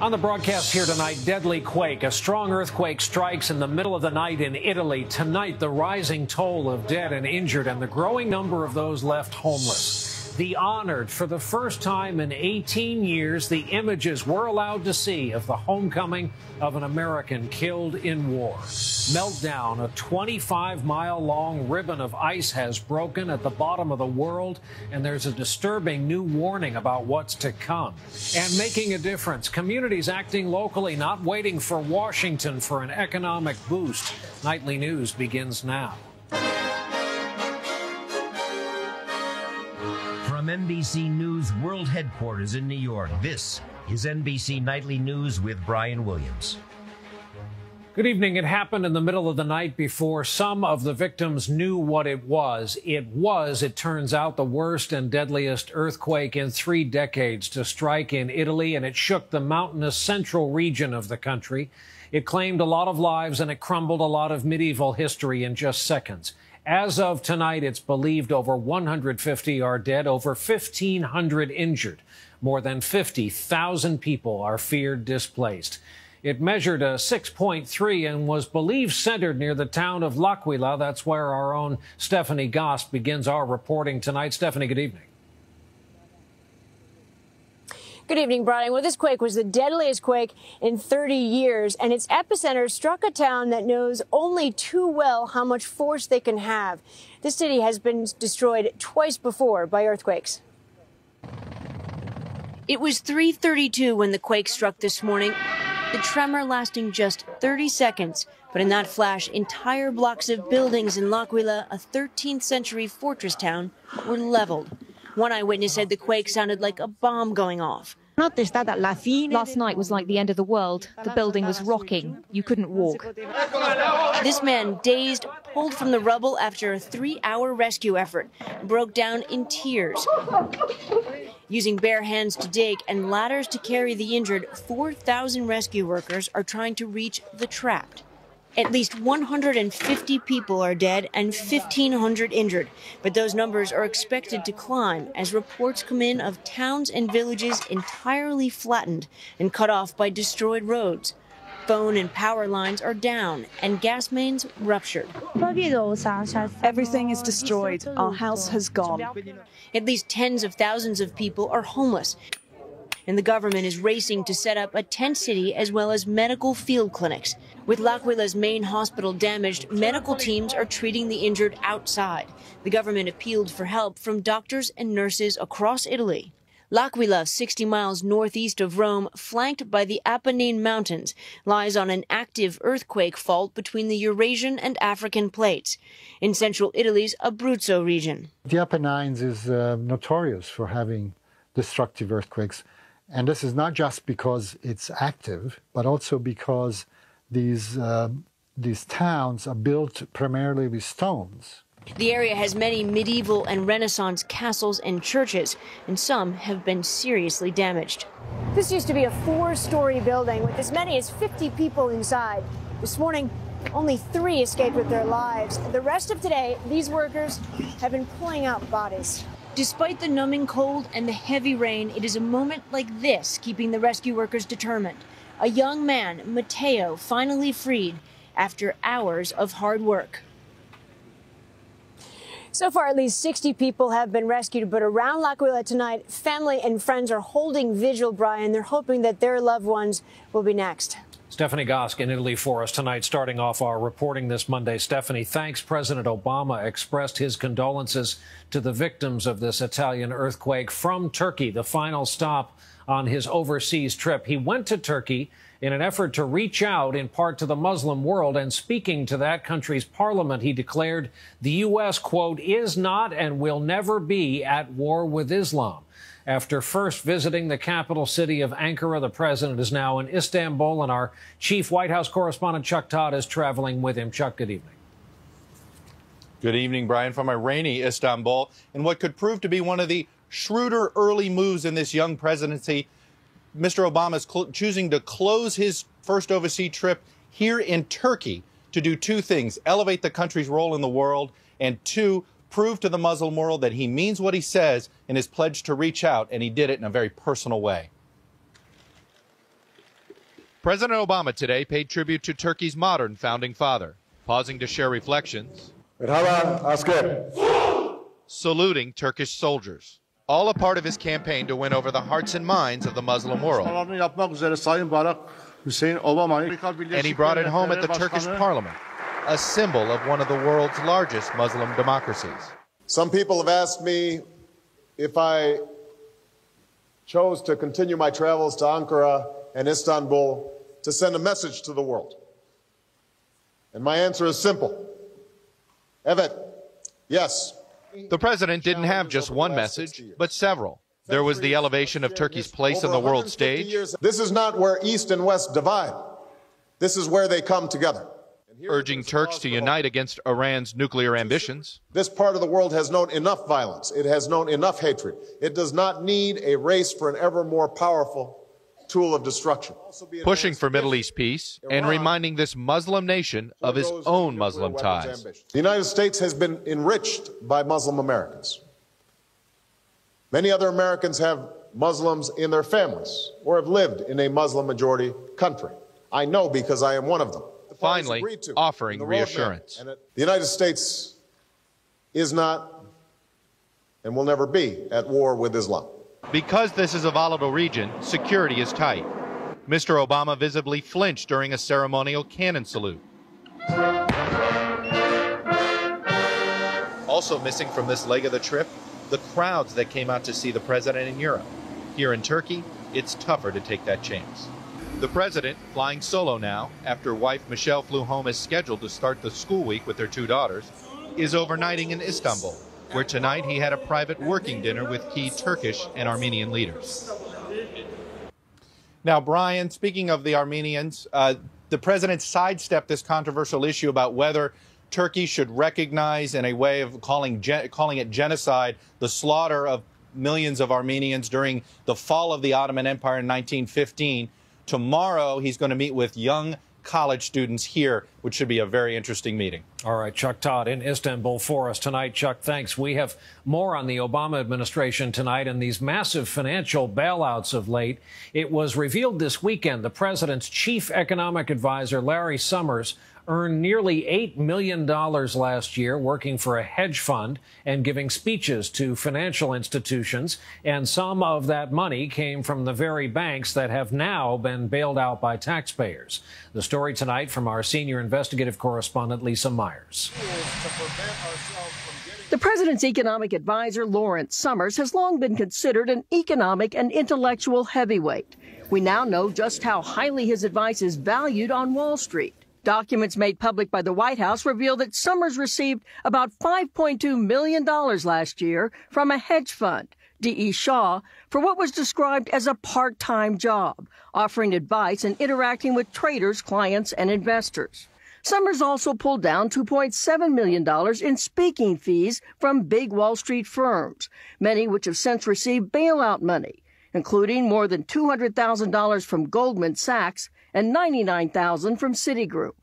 On the broadcast here tonight, deadly quake. A strong earthquake strikes in the middle of the night in Italy. Tonight, the rising toll of dead and injured and the growing number of those left homeless the honored. For the first time in 18 years, the images we're allowed to see of the homecoming of an American killed in war. Meltdown, a 25 mile long ribbon of ice has broken at the bottom of the world, and there's a disturbing new warning about what's to come. And making a difference, communities acting locally, not waiting for Washington for an economic boost. Nightly News begins now. NBC News World Headquarters in New York, this is NBC Nightly News with Brian Williams. Good evening. It happened in the middle of the night before some of the victims knew what it was. It was, it turns out, the worst and deadliest earthquake in three decades to strike in Italy, and it shook the mountainous central region of the country. It claimed a lot of lives and it crumbled a lot of medieval history in just seconds. As of tonight, it's believed over 150 are dead, over 1,500 injured. More than 50,000 people are feared displaced. It measured a 6.3 and was believed centered near the town of L'Aquila. That's where our own Stephanie Gosk begins our reporting tonight. Stephanie, good evening. Good evening, Brian. Well, this quake was the deadliest quake in 30 years, and its epicenter struck a town that knows only too well how much force they can have. This city has been destroyed twice before by earthquakes. It was 3:32 when the quake struck this morning. The tremor lasting just 30 seconds, but in that flash, entire blocks of buildings in L'Aquila, a 13th century fortress town, were leveled. One eyewitness said the quake sounded like a bomb going off. Last night was like the end of the world. The building was rocking. You couldn't walk. This man, dazed, pulled from the rubble after a three hour rescue effort, broke down in tears. Using bare hands to dig and ladders to carry the injured, 4,000 rescue workers are trying to reach the trapped. At least 150 people are dead and 1,500 injured, but those numbers are expected to climb as reports come in of towns and villages entirely flattened and cut off by destroyed roads. Phone and power lines are down and gas mains ruptured. Everything is destroyed. Our house has gone. At least tens of thousands of people are homeless and the government is racing to set up a tent city as well as medical field clinics. With L'Aquila's main hospital damaged, medical teams are treating the injured outside. The government appealed for help from doctors and nurses across Italy. L'Aquila, 60 miles northeast of Rome, flanked by the Apennine Mountains, lies on an active earthquake fault between the Eurasian and African plates in central Italy's Abruzzo region. The Apennines is uh, notorious for having destructive earthquakes. And this is not just because it's active, but also because these, uh, these towns are built primarily with stones. The area has many medieval and Renaissance castles and churches, and some have been seriously damaged. This used to be a four story building with as many as 50 people inside. This morning, only three escaped with their lives. The rest of today, these workers have been pulling out bodies. Despite the numbing cold and the heavy rain, it is a moment like this keeping the rescue workers determined. A young man, Matteo, finally freed after hours of hard work. So far, at least 60 people have been rescued, but around L'Aquila tonight, family and friends are holding vigil, Brian. They're hoping that their loved ones will be next. Stephanie Gosk in Italy for us tonight, starting off our reporting this Monday. Stephanie, thanks. President Obama expressed his condolences to the victims of this Italian earthquake from Turkey, the final stop on his overseas trip. He went to Turkey in an effort to reach out in part to the Muslim world. And speaking to that country's parliament, he declared the U.S., quote, is not and will never be at war with Islam. After first visiting the capital city of Ankara, the president is now in Istanbul, and our chief White House correspondent Chuck Todd is traveling with him. Chuck, good evening. Good evening, Brian, from a rainy Istanbul. And what could prove to be one of the shrewder early moves in this young presidency, Mr. Obama is choosing to close his first overseas trip here in Turkey to do two things elevate the country's role in the world, and two, prove to the Muslim world that he means what he says in his pledge to reach out, and he did it in a very personal way. President Obama today paid tribute to Turkey's modern founding father, pausing to share reflections, saluting Turkish soldiers, all a part of his campaign to win over the hearts and minds of the Muslim world. And he brought it home at the Turkish parliament, a symbol of one of the world's largest Muslim democracies. Some people have asked me if I chose to continue my travels to Ankara and Istanbul to send a message to the world. And my answer is simple. Evet, yes. The president didn't have just one message, but several. There was the elevation of Turkey's place on the world stage. This is not where East and West divide. This is where they come together. Urging Turks to unite against Iran's nuclear ambitions. This part of the world has known enough violence. It has known enough hatred. It does not need a race for an ever more powerful tool of destruction. Pushing for Middle East peace and reminding this Muslim nation of his own Muslim ties. The United States has been enriched by Muslim Americans. Many other Americans have Muslims in their families or have lived in a Muslim majority country. I know because I am one of them. Finally, offering reassurance. The United States is not and will never be at war with Islam. Because this is a volatile region, security is tight. Mr. Obama visibly flinched during a ceremonial cannon salute. Also missing from this leg of the trip, the crowds that came out to see the president in Europe. Here in Turkey, it's tougher to take that chance. The president, flying solo now, after wife Michelle flew home as scheduled to start the school week with their two daughters, is overnighting in Istanbul, where tonight he had a private working dinner with key Turkish and Armenian leaders. Now, Brian, speaking of the Armenians, uh, the president sidestepped this controversial issue about whether Turkey should recognize, in a way of calling, calling it genocide, the slaughter of millions of Armenians during the fall of the Ottoman Empire in 1915. Tomorrow, he's going to meet with young college students here, which should be a very interesting meeting. All right, Chuck Todd in Istanbul for us tonight. Chuck, thanks. We have more on the Obama administration tonight and these massive financial bailouts of late. It was revealed this weekend the president's chief economic advisor, Larry Summers, earned nearly $8 million last year working for a hedge fund and giving speeches to financial institutions. And some of that money came from the very banks that have now been bailed out by taxpayers. The story tonight from our senior investigative correspondent, Lisa Myers. The president's economic advisor, Lawrence Summers, has long been considered an economic and intellectual heavyweight. We now know just how highly his advice is valued on Wall Street. Documents made public by the White House reveal that Summers received about $5.2 million last year from a hedge fund, D.E. Shaw, for what was described as a part-time job, offering advice and interacting with traders, clients, and investors. Summers also pulled down $2.7 million in speaking fees from big Wall Street firms, many which have since received bailout money, including more than $200,000 from Goldman Sachs and 99,000 from Citigroup.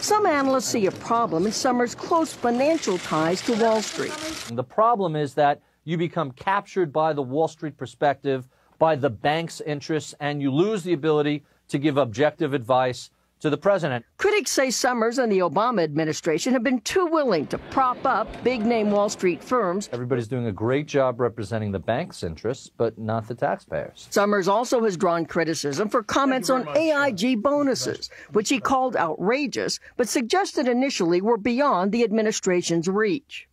Some analysts see a problem in Summers' close financial ties to Wall Street. The problem is that you become captured by the Wall Street perspective, by the bank's interests, and you lose the ability to give objective advice to the president. Critics say Summers and the Obama administration have been too willing to prop up big name Wall Street firms. Everybody's doing a great job representing the bank's interests, but not the taxpayers. Summers also has drawn criticism for comments on AIG bonuses, which he called outrageous, but suggested initially were beyond the administration's reach.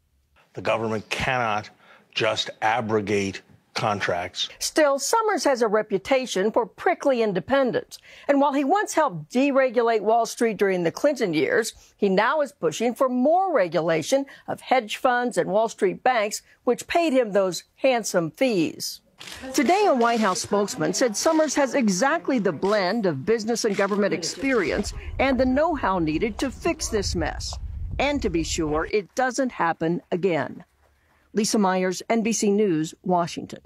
The government cannot just abrogate contracts. Still, Summers has a reputation for prickly independence. And while he once helped deregulate Wall Street during the Clinton years, he now is pushing for more regulation of hedge funds and Wall Street banks, which paid him those handsome fees. Today, a White House spokesman said Summers has exactly the blend of business and government experience and the know how needed to fix this mess. And to be sure, it doesn't happen again. Lisa Myers, NBC News, Washington.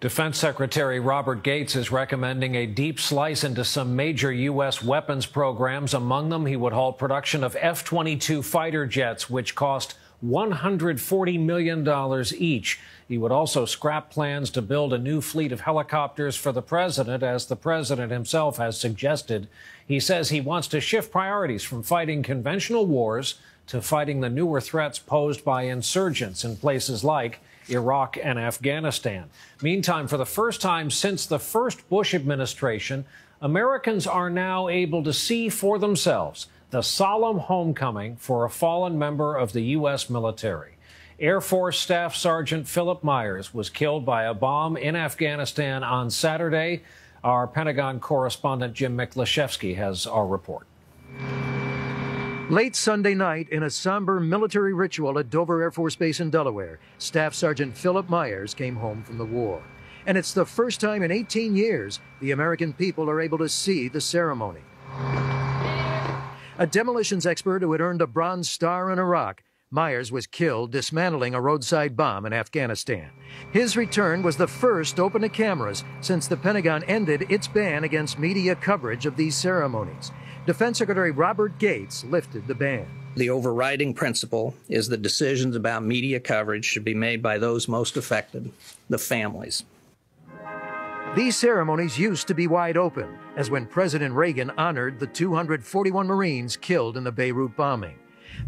Defense Secretary Robert Gates is recommending a deep slice into some major U.S. weapons programs. Among them, he would halt production of F 22 fighter jets, which cost $140 million each. He would also scrap plans to build a new fleet of helicopters for the president, as the president himself has suggested. He says he wants to shift priorities from fighting conventional wars to fighting the newer threats posed by insurgents in places like Iraq and Afghanistan. Meantime, for the first time since the first Bush administration, Americans are now able to see for themselves the solemn homecoming for a fallen member of the U.S. military. Air Force Staff Sergeant Philip Myers was killed by a bomb in Afghanistan on Saturday. Our Pentagon correspondent Jim Miklaszewski has our report. Late Sunday night, in a somber military ritual at Dover Air Force Base in Delaware, Staff Sergeant Philip Myers came home from the war. And it's the first time in 18 years the American people are able to see the ceremony. A demolitions expert who had earned a Bronze Star in Iraq Myers was killed dismantling a roadside bomb in Afghanistan. His return was the first open to cameras since the Pentagon ended its ban against media coverage of these ceremonies. Defense Secretary Robert Gates lifted the ban. The overriding principle is that decisions about media coverage should be made by those most affected, the families. These ceremonies used to be wide open, as when President Reagan honored the 241 Marines killed in the Beirut bombing.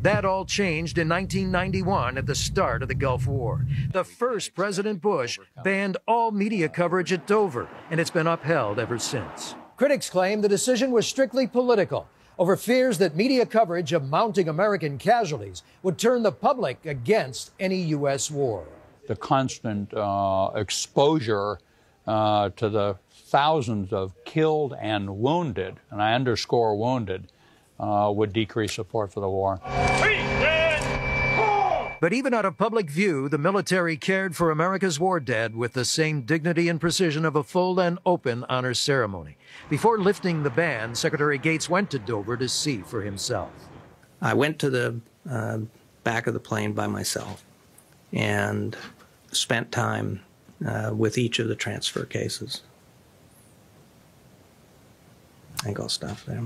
That all changed in 1991 at the start of the Gulf War. The first President Bush banned all media coverage at Dover, and it's been upheld ever since. Critics claim the decision was strictly political over fears that media coverage of mounting American casualties would turn the public against any U.S. war. The constant uh, exposure uh, to the thousands of killed and wounded, and I underscore wounded, uh, would decrease support for the war. But even out of public view, the military cared for America's war dead with the same dignity and precision of a full and open honor ceremony. Before lifting the ban, Secretary Gates went to Dover to see for himself. I went to the uh, back of the plane by myself and spent time uh, with each of the transfer cases. I think I'll stop there.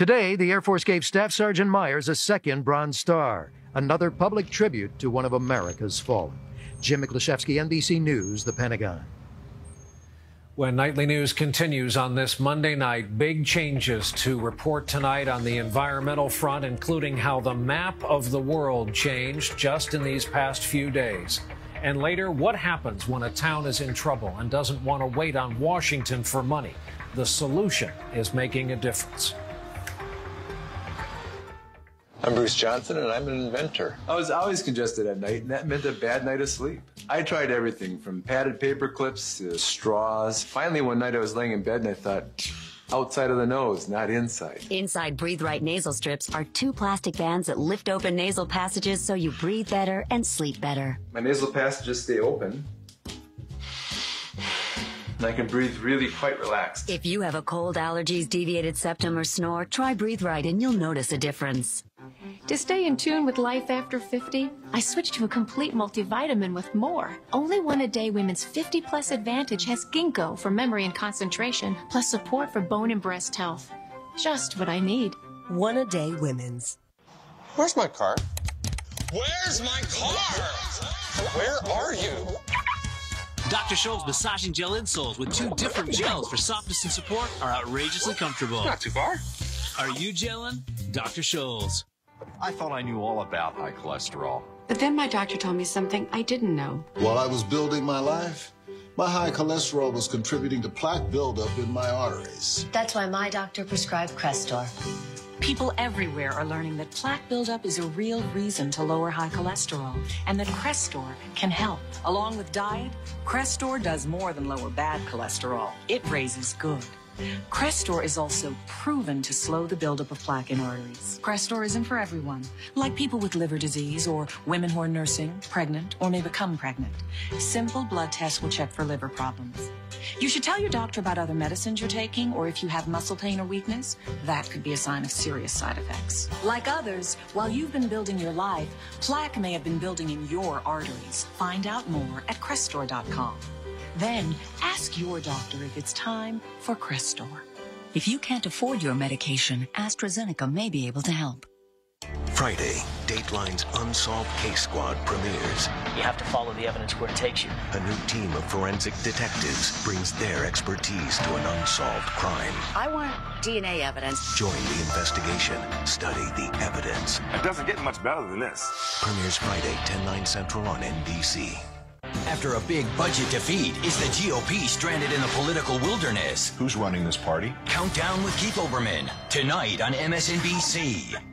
Today, the Air Force gave Staff Sergeant Myers a second Bronze Star, another public tribute to one of America's fallen. Jim Miklaszewski, NBC News, The Pentagon. When Nightly News continues on this Monday night, big changes to report tonight on the environmental front, including how the map of the world changed just in these past few days. And later, what happens when a town is in trouble and doesn't want to wait on Washington for money? The solution is making a difference. I'm Bruce Johnson, and I'm an inventor. I was always congested at night, and that meant a bad night of sleep. I tried everything from padded paper clips to straws. Finally, one night I was laying in bed and I thought, outside of the nose, not inside. Inside Breathe Right nasal strips are two plastic bands that lift open nasal passages so you breathe better and sleep better. My nasal passages stay open, and I can breathe really quite relaxed. If you have a cold, allergies, deviated septum, or snore, try Breathe Right and you'll notice a difference. To stay in tune with life after 50, I switched to a complete multivitamin with more. Only one a day women's 50 plus advantage has ginkgo for memory and concentration, plus support for bone and breast health. Just what I need. One a day women's. Where's my car? Where's my car? Where are you? Dr. Scholl's massaging gel insoles with two different gels for softness and support are outrageously comfortable. Not too far. Are you gelling? Dr. Scholl's. I thought I knew all about high cholesterol. But then my doctor told me something I didn't know. While I was building my life, my high cholesterol was contributing to plaque buildup in my arteries. That's why my doctor prescribed Crestor. People everywhere are learning that plaque buildup is a real reason to lower high cholesterol and that Crestor can help. Along with diet, Crestor does more than lower bad cholesterol. It raises good. Crestor is also proven to slow the buildup of plaque in arteries. Crestor isn't for everyone, like people with liver disease or women who are nursing, pregnant, or may become pregnant. Simple blood tests will check for liver problems. You should tell your doctor about other medicines you're taking, or if you have muscle pain or weakness, that could be a sign of serious side effects. Like others, while you've been building your life, plaque may have been building in your arteries. Find out more at Crestor.com. Then ask your doctor if it's time for Crestor. If you can't afford your medication, AstraZeneca may be able to help. Friday, Dateline's Unsolved Case Squad premieres. You have to follow the evidence where it takes you. A new team of forensic detectives brings their expertise to an unsolved crime. I want DNA evidence. Join the investigation. Study the evidence. It doesn't get much better than this. Premieres Friday, 10, 9 central on NBC. After a big budget defeat, is the GOP stranded in the political wilderness? Who's running this party? Countdown with Keith Olbermann, tonight on MSNBC.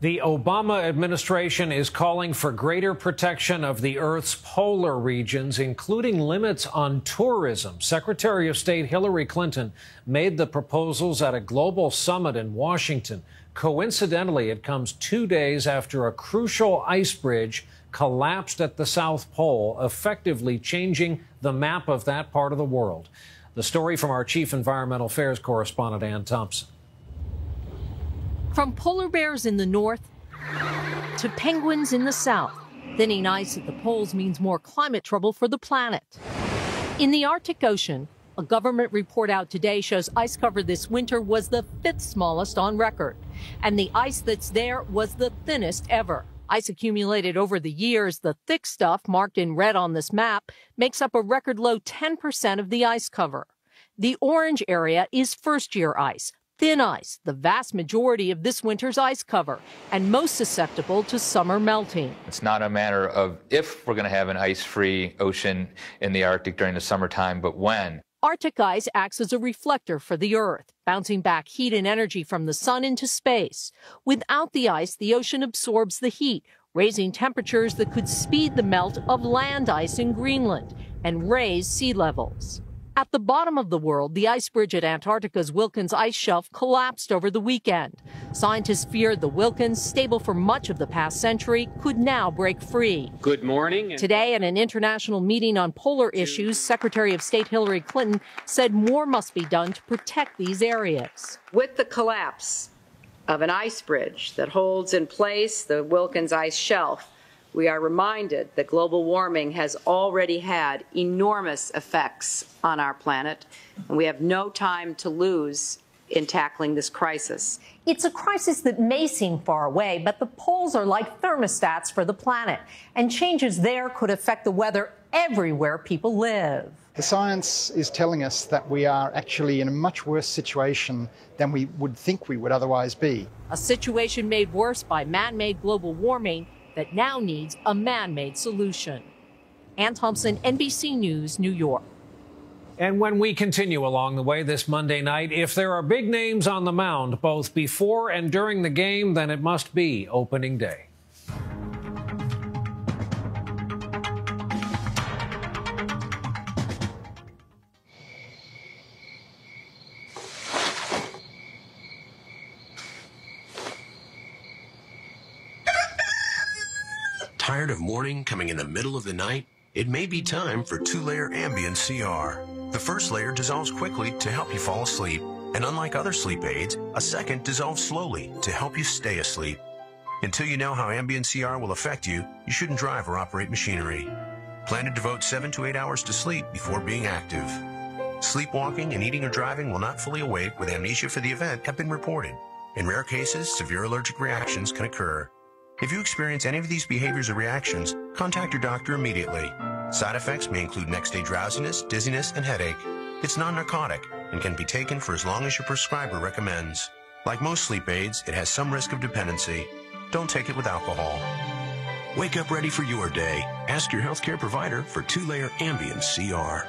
The Obama administration is calling for greater protection of the Earth's polar regions, including limits on tourism. Secretary of State Hillary Clinton made the proposals at a global summit in Washington. Coincidentally, it comes two days after a crucial ice bridge collapsed at the South Pole, effectively changing the map of that part of the world. The story from our Chief Environmental Affairs correspondent, Ann Thompson. From polar bears in the north to penguins in the south, thinning ice at the poles means more climate trouble for the planet. In the Arctic Ocean, a government report out today shows ice cover this winter was the fifth smallest on record, and the ice that's there was the thinnest ever. Ice accumulated over the years, the thick stuff marked in red on this map makes up a record low 10% of the ice cover. The orange area is first year ice, thin ice, the vast majority of this winter's ice cover, and most susceptible to summer melting. It's not a matter of if we're going to have an ice free ocean in the Arctic during the summertime, but when. Arctic ice acts as a reflector for the Earth, bouncing back heat and energy from the sun into space. Without the ice, the ocean absorbs the heat, raising temperatures that could speed the melt of land ice in Greenland and raise sea levels. At the bottom of the world, the ice bridge at Antarctica's Wilkins ice shelf collapsed over the weekend. Scientists feared the Wilkins, stable for much of the past century, could now break free. Good morning. Today, at an international meeting on polar issues, Secretary of State Hillary Clinton said more must be done to protect these areas. With the collapse of an ice bridge that holds in place the Wilkins ice shelf, we are reminded that global warming has already had enormous effects on our planet, and we have no time to lose in tackling this crisis. It's a crisis that may seem far away, but the poles are like thermostats for the planet, and changes there could affect the weather everywhere people live. The science is telling us that we are actually in a much worse situation than we would think we would otherwise be. A situation made worse by man made global warming that now needs a man made solution. Ann Thompson, NBC News, New York. And when we continue along the way this Monday night, if there are big names on the mound both before and during the game, then it must be opening day. Tired of morning coming in the middle of the night? It may be time for two-layer Ambien CR. The first layer dissolves quickly to help you fall asleep. And unlike other sleep aids, a second dissolves slowly to help you stay asleep. Until you know how Ambien CR will affect you, you shouldn't drive or operate machinery. Plan to devote 7 to 8 hours to sleep before being active. Sleepwalking and eating or driving while not fully awake with amnesia for the event have been reported. In rare cases, severe allergic reactions can occur. If you experience any of these behaviors or reactions, contact your doctor immediately. Side effects may include next day drowsiness, dizziness, and headache. It's non-narcotic and can be taken for as long as your prescriber recommends. Like most sleep aids, it has some risk of dependency. Don't take it with alcohol. Wake up ready for your day. Ask your healthcare provider for two-layer Ambien CR.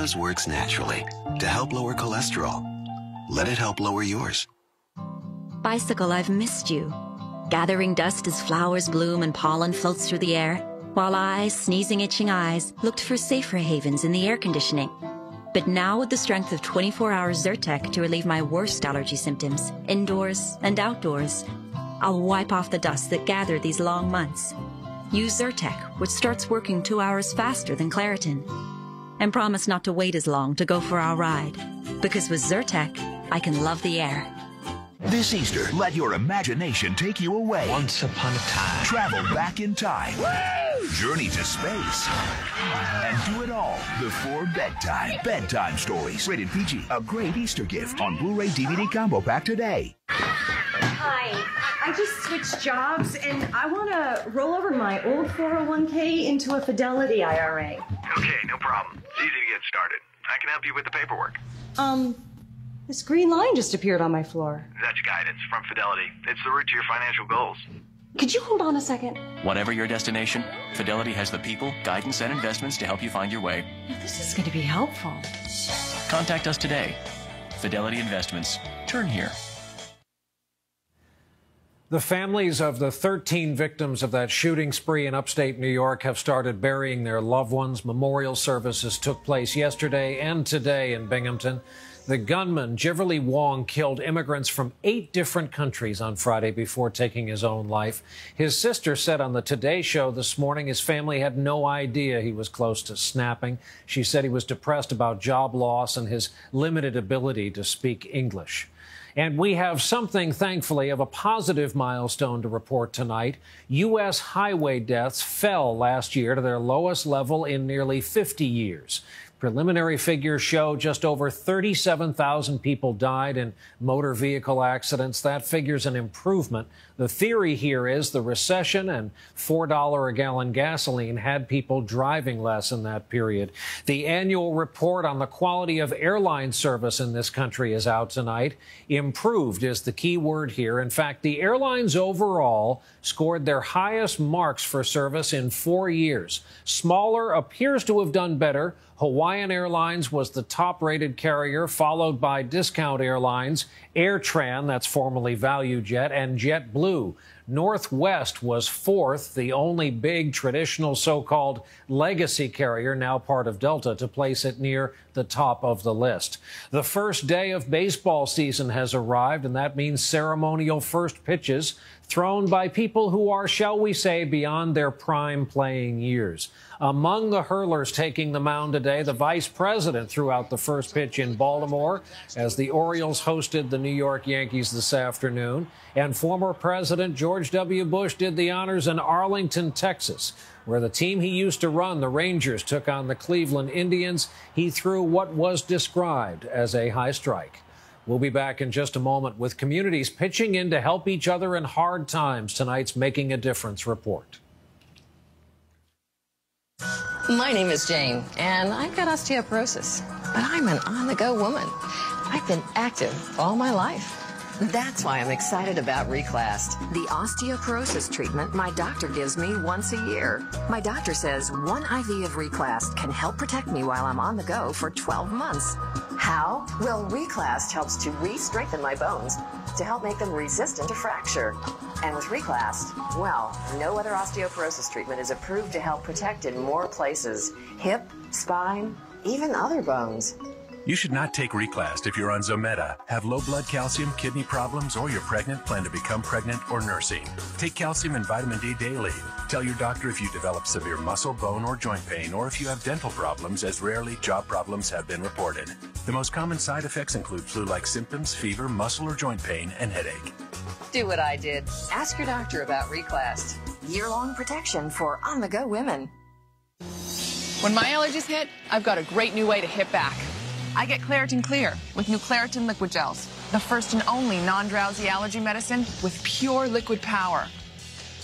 Works naturally to help lower cholesterol. Let it help lower yours. Bicycle, I've missed you. Gathering dust as flowers bloom and pollen floats through the air, while I, sneezing, itching eyes, looked for safer havens in the air conditioning. But now, with the strength of 24 hours Zyrtec to relieve my worst allergy symptoms, indoors and outdoors, I'll wipe off the dust that gathered these long months. Use Zyrtec, which starts working two hours faster than Claritin. And promise not to wait as long to go for our ride. Because with Zyrtec, I can love the air. This Easter, let your imagination take you away. Once upon a time. Travel back in time. journey to space, and do it all before bedtime. Bedtime stories. Rated PG. A great Easter gift on Blu-ray DVD combo pack today. Hi, I just switched jobs and I want to roll over my old 401k into a Fidelity IRA. Okay, no problem. It's easy to get started. I can help you with the paperwork. Um, this green line just appeared on my floor. That's guidance from Fidelity. It's the route to your financial goals. Could you hold on a second? Whatever your destination, Fidelity has the people, guidance, and investments to help you find your way. This is going to be helpful. Contact us today. Fidelity Investments. Turn here. The families of the 13 victims of that shooting spree in upstate New York have started burying their loved ones. Memorial services took place yesterday and today in Binghamton. The gunman, Jiverly Wong, killed immigrants from eight different countries on Friday before taking his own life. His sister said on the Today Show this morning his family had no idea he was close to snapping. She said he was depressed about job loss and his limited ability to speak English. And we have something, thankfully, of a positive milestone to report tonight. U.S. highway deaths fell last year to their lowest level in nearly 50 years. Preliminary figures show just over 37,000 people died in motor vehicle accidents. That figure's an improvement. The theory here is the recession and $4 a gallon gasoline had people driving less in that period. The annual report on the quality of airline service in this country is out tonight. Improved is the key word here. In fact, the airlines overall scored their highest marks for service in four years. Smaller appears to have done better. Hawaiian Airlines was the top rated carrier, followed by Discount Airlines, AirTran, that's formerly ValueJet, and JetBlue. Northwest was fourth, the only big traditional so called legacy carrier, now part of Delta, to place it near the top of the list. The first day of baseball season has arrived, and that means ceremonial first pitches thrown by people who are, shall we say, beyond their prime playing years. Among the hurlers taking the mound today, the vice president threw out the first pitch in Baltimore as the Orioles hosted the New York Yankees this afternoon. And former President George W. Bush did the honors in Arlington, Texas, where the team he used to run, the Rangers, took on the Cleveland Indians. He threw what was described as a high strike. We'll be back in just a moment with communities pitching in to help each other in hard times. Tonight's Making a Difference report. My name is Jane, and I've got osteoporosis, but I'm an on the go woman. I've been active all my life. That's why I'm excited about Reclast, the osteoporosis treatment my doctor gives me once a year. My doctor says one IV of Reclast can help protect me while I'm on the go for 12 months. How? Well, Reclast helps to re-strengthen my bones to help make them resistant to fracture. And with Reclast, well, no other osteoporosis treatment is approved to help protect in more places. Hip, spine, even other bones. You should not take Reclast if you're on Zometa, have low blood calcium, kidney problems, or you're pregnant, plan to become pregnant, or nursing. Take calcium and vitamin D daily. Tell your doctor if you develop severe muscle, bone, or joint pain, or if you have dental problems, as rarely job problems have been reported. The most common side effects include flu-like symptoms, fever, muscle or joint pain, and headache. Do what I did. Ask your doctor about Reclast. Year-long protection for on-the-go women. When my allergies hit, I've got a great new way to hit back. I get Claritin Clear with new Claritin liquid gels, the first and only non-drowsy allergy medicine with pure liquid power.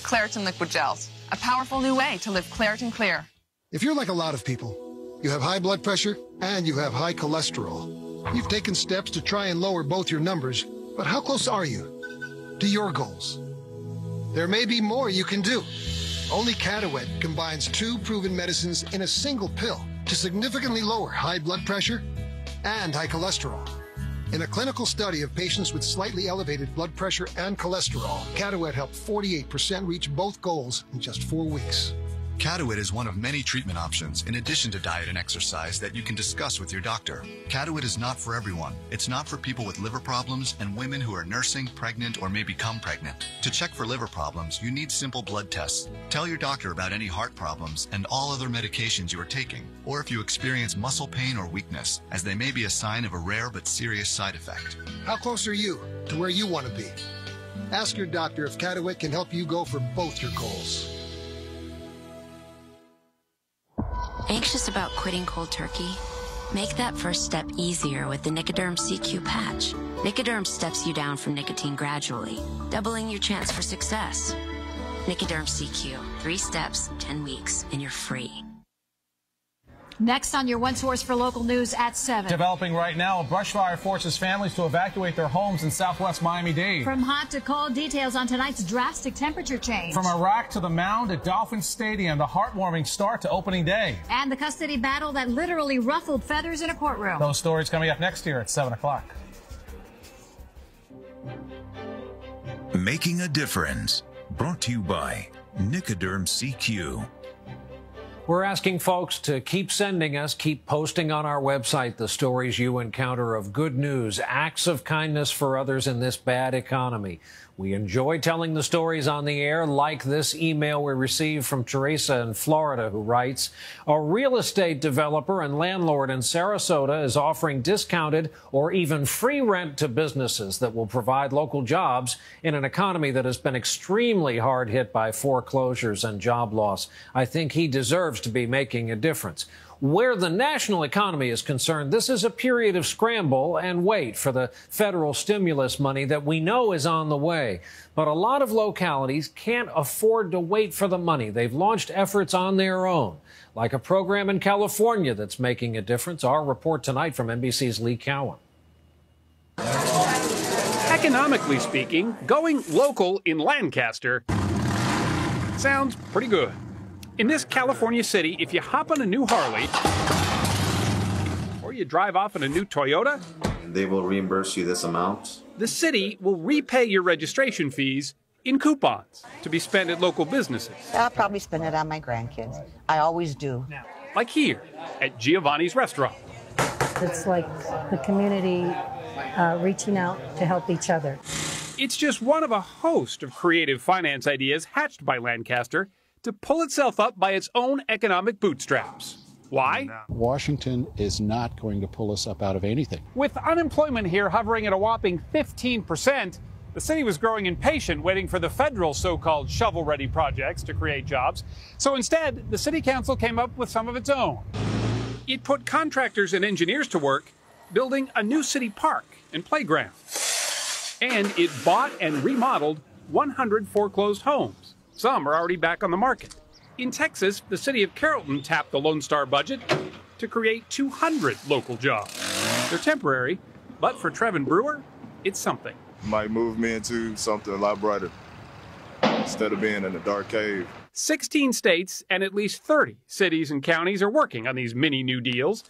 Claritin liquid gels, a powerful new way to live Claritin Clear. If you're like a lot of people, you have high blood pressure and you have high cholesterol. You've taken steps to try and lower both your numbers, but how close are you to your goals? There may be more you can do. Only Caduet combines two proven medicines in a single pill to significantly lower high blood pressure and high cholesterol. In a clinical study of patients with slightly elevated blood pressure and cholesterol, Caduet helped 48% reach both goals in just four weeks. Caduet is one of many treatment options, in addition to diet and exercise, that you can discuss with your doctor. Caduet is not for everyone. It's not for people with liver problems and women who are nursing, pregnant, or may become pregnant. To check for liver problems, you need simple blood tests. Tell your doctor about any heart problems and all other medications you are taking, or if you experience muscle pain or weakness, as they may be a sign of a rare but serious side effect. How close are you to where you want to be? Ask your doctor if Caduet can help you go for both your goals. Anxious about quitting cold turkey? Make that first step easier with the Nicoderm CQ patch. Nicoderm steps you down from nicotine gradually, doubling your chance for success. Nicoderm CQ. Three steps, 10 weeks, and you're free. Next on your one source for local news at 7. Developing right now, a brush fire forces families to evacuate their homes in southwest Miami-Dade. From hot to cold, details on tonight's drastic temperature change. From Iraq to the mound at Dolphin Stadium, the heartwarming start to opening day. And the custody battle that literally ruffled feathers in a courtroom. Those stories coming up next year at 7 o'clock. Making a difference. Brought to you by Nicoderm CQ. We're asking folks to keep sending us, keep posting on our website the stories you encounter of good news, acts of kindness for others in this bad economy. We enjoy telling the stories on the air, like this email we received from Teresa in Florida, who writes, A real estate developer and landlord in Sarasota is offering discounted or even free rent to businesses that will provide local jobs in an economy that has been extremely hard hit by foreclosures and job loss. I think he deserves to be making a difference. Where the national economy is concerned, this is a period of scramble and wait for the federal stimulus money that we know is on the way. But a lot of localities can't afford to wait for the money. They've launched efforts on their own, like a program in California that's making a difference. Our report tonight from NBC's Lee Cowan. Economically speaking, going local in Lancaster sounds pretty good. In this California city, if you hop on a new Harley or you drive off in a new Toyota, they will reimburse you this amount. The city will repay your registration fees in coupons to be spent at local businesses. I'll probably spend it on my grandkids. I always do. Like here at Giovanni's Restaurant. It's like the community uh, reaching out to help each other. It's just one of a host of creative finance ideas hatched by Lancaster to pull itself up by its own economic bootstraps. Why? Washington is not going to pull us up out of anything. With unemployment here hovering at a whopping 15%, the city was growing impatient, waiting for the federal so called shovel ready projects to create jobs. So instead, the city council came up with some of its own. It put contractors and engineers to work building a new city park and playground. And it bought and remodeled 100 foreclosed homes. Some are already back on the market. In Texas, the city of Carrollton tapped the Lone Star budget to create 200 local jobs. They're temporary, but for Trevin Brewer, it's something. Might move me into something a lot brighter instead of being in a dark cave. 16 states and at least 30 cities and counties are working on these mini New Deals.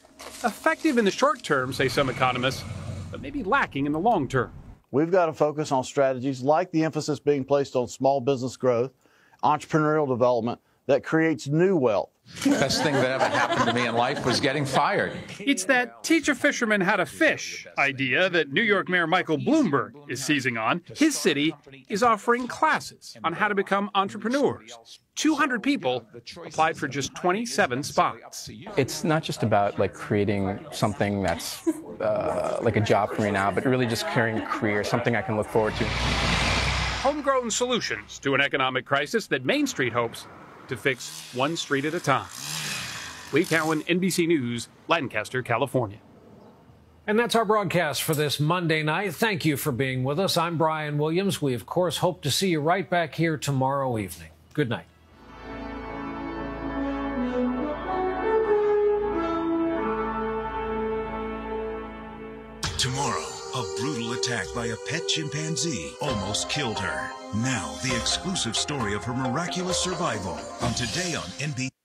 Effective in the short term, say some economists, but maybe lacking in the long term. We've got to focus on strategies like the emphasis being placed on small business growth entrepreneurial development that creates new wealth. Best thing that ever happened to me in life was getting fired. It's that teach a fisherman how to fish idea that New York Mayor Michael Bloomberg is seizing on. His city is offering classes on how to become entrepreneurs. 200 people applied for just 27 spots. It's not just about like creating something that's uh, like a job for me now, but really just creating a career, something I can look forward to homegrown solutions to an economic crisis that Main Street hopes to fix one street at a time. Lee Cowan, NBC News, Lancaster, California. And that's our broadcast for this Monday night. Thank you for being with us. I'm Brian Williams. We, of course, hope to see you right back here tomorrow evening. Good night. Attack by a pet chimpanzee almost killed her. Now, the exclusive story of her miraculous survival on Today on NBC.